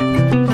Bye.